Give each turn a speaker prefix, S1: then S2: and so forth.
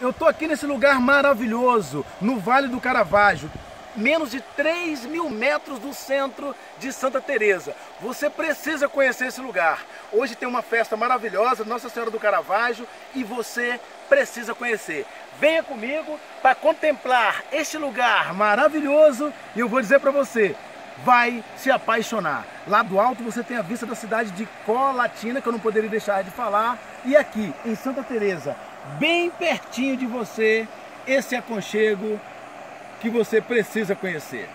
S1: Eu tô aqui nesse lugar maravilhoso, no Vale do Caravaggio, menos de 3 mil metros do centro de Santa Teresa. Você precisa conhecer esse lugar. Hoje tem uma festa maravilhosa, Nossa Senhora do Caravaggio, e você precisa conhecer. Venha comigo para contemplar este lugar maravilhoso e eu vou dizer para você, vai se apaixonar. Lá do alto você tem a vista da cidade de Colatina, que eu não poderia deixar de falar, e aqui em Santa Teresa, bem pertinho de você, esse aconchego que você precisa conhecer.